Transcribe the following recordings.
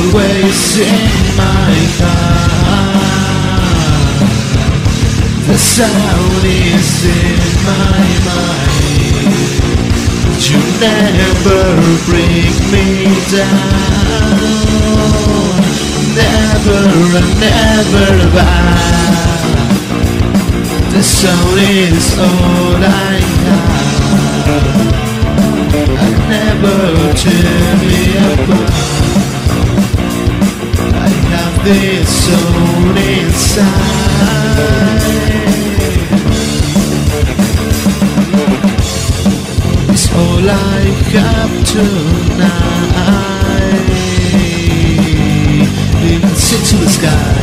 always in my heart. The sound is in my mind. You never bring me down. Never, and never back. The sound is all I have. I never turn me apart. This soul inside. It's all I have tonight. It's into the sky.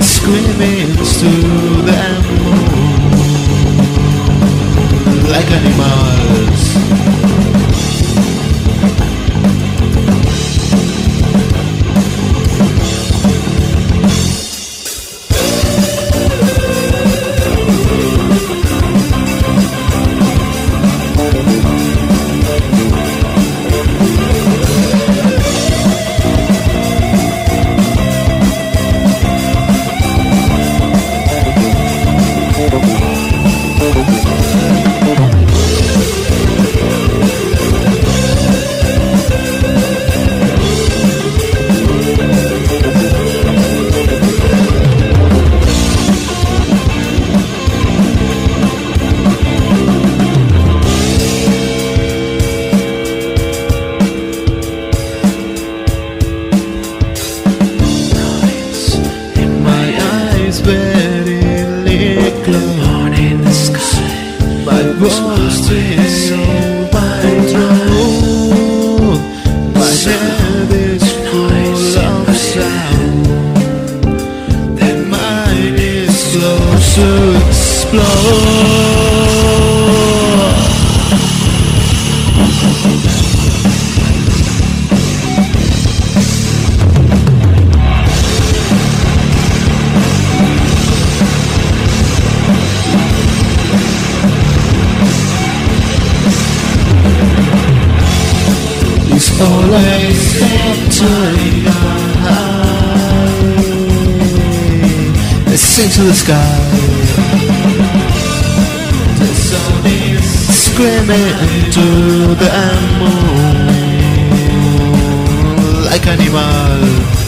Screaming through the moon like animals. Always eye. Listen to the sky. Screaming into the moon like animal.